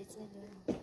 içine dönüyor.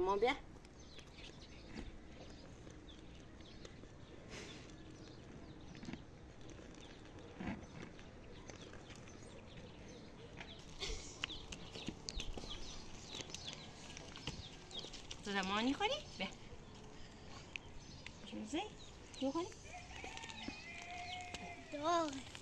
vraiment bien. Vraiment Nicolas Bien. Je sais, Nicolas. Dors.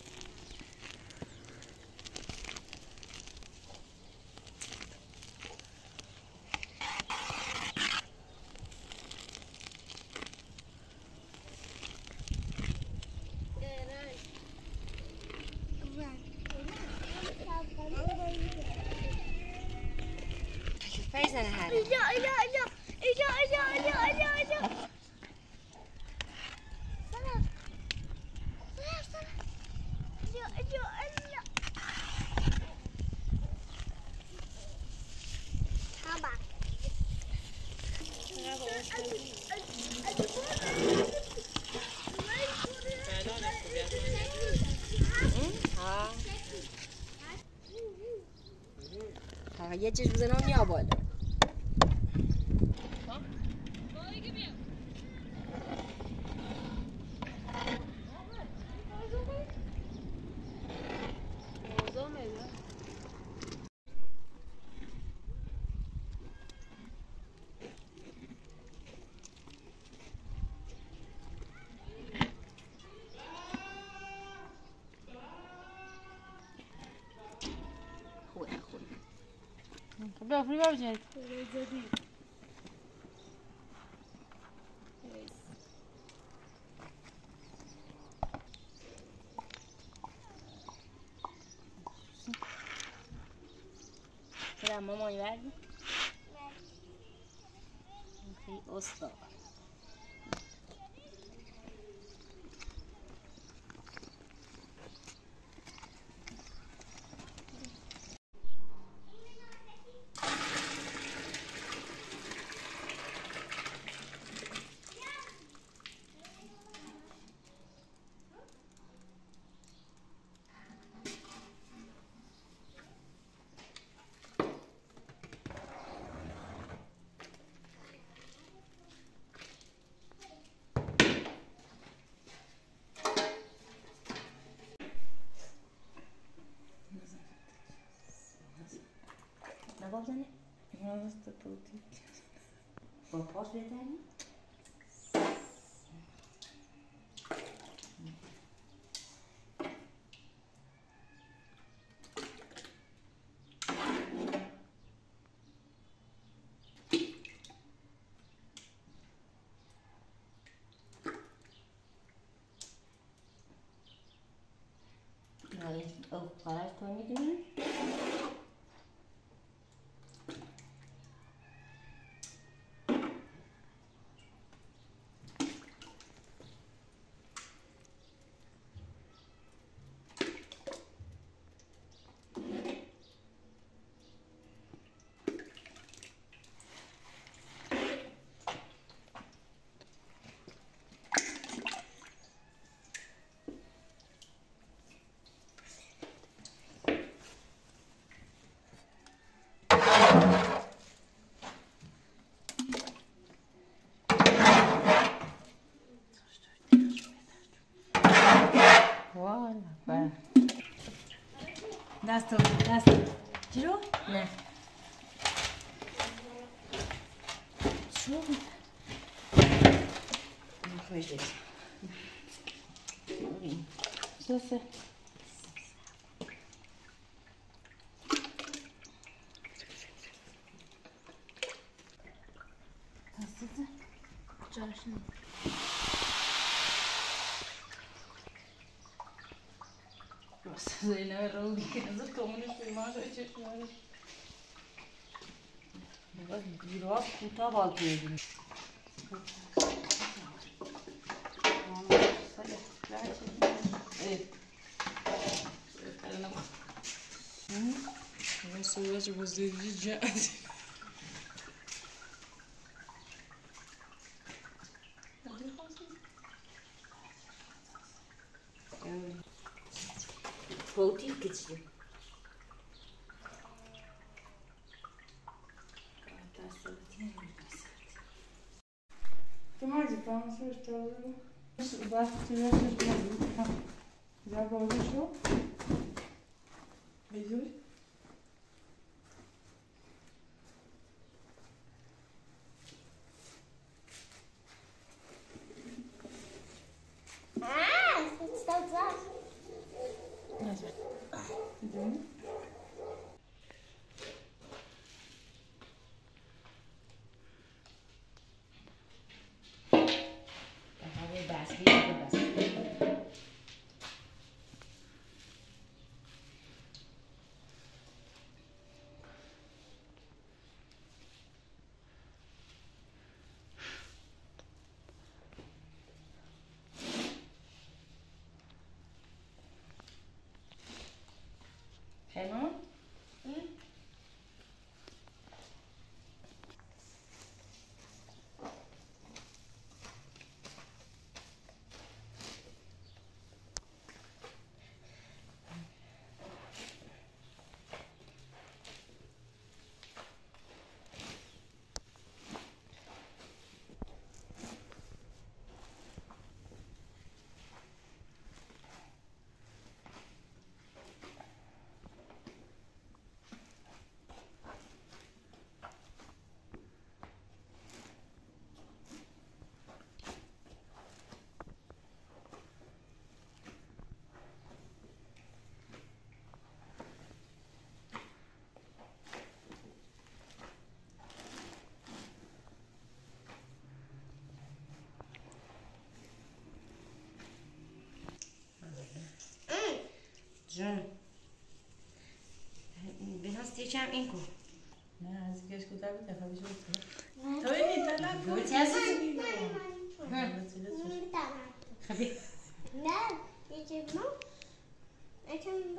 哎呀哎呀哎呀哎呀哎呀哎呀哎呀哎呀！来，哎呀哎呀哎呀！好吧。来好，哎哎哎！不了？Добрый вечер. Será a mamãe verdi? Verdi. Полтинки. Вопрос задание? Karaj to nie wiem. Last one, last one. Жиру? На. Что? Нахуй здесь. Сосы. Здравствуйте. Вчерашний. Zeynep'e rol dikenizi komünist imaj açıkmıyor. Bak bir hap kuta bakıyordum. Evet. Não sou eu, você já. Mais oui. جون به هست یکم این کن. نه از کش کوتاه بود دفعه بشه بود. تو این طلب هست Bir tane. خبی. Ne? Yiyecek mi? Açalım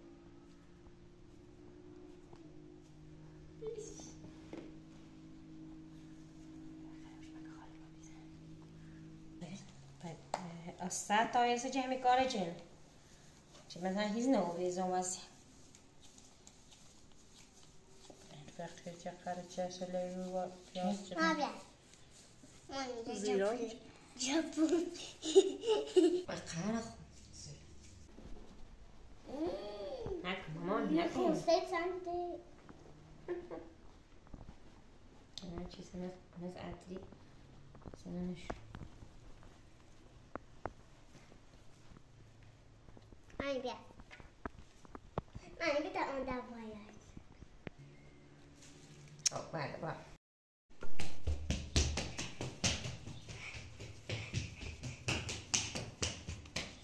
الساعة طاية سجامي كارجن مثلا هیچ نویزم از فقیر چه قره چه لیو و پیاز چه Ne yapıyorsun? Anne Zero. Japon. بقرة هاك ماما هاك Konsept sende. أنا شي سنة Anne gel. Anne bir de ondan paylaş. أو بعد بقى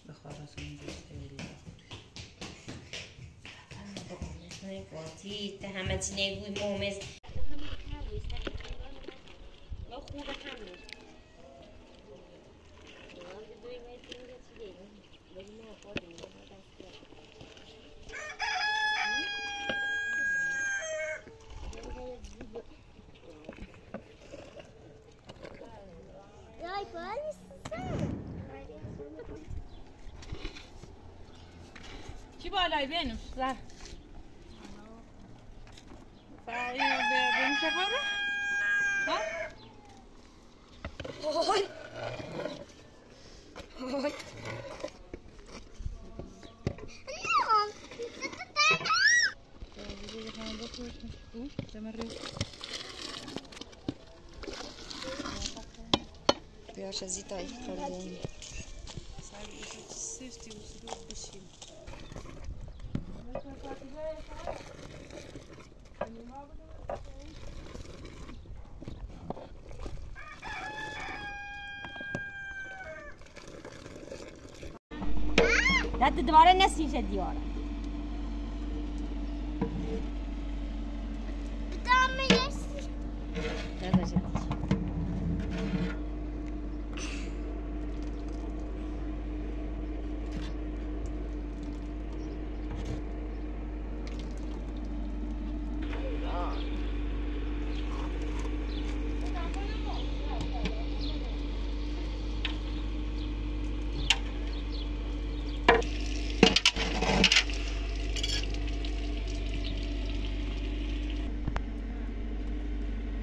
بخارتون دوست قاطی olha aí, Vênus, lá. Vai, Vênus agora. Tá? Oi. Oi. Uh, já me arreu. Pior chazita aí, para dentro. Sabe, isso é o seu estilo, o bichinho. رد دوباره نسیشه دیواره Bir daha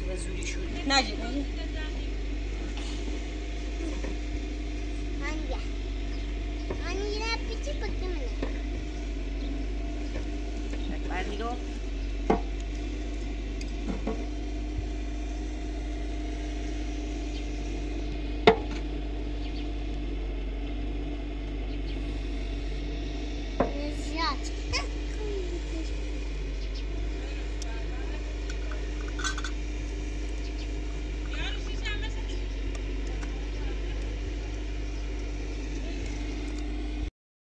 نیست به زوری شد نجی. نجی هنگه هنگه را پیچه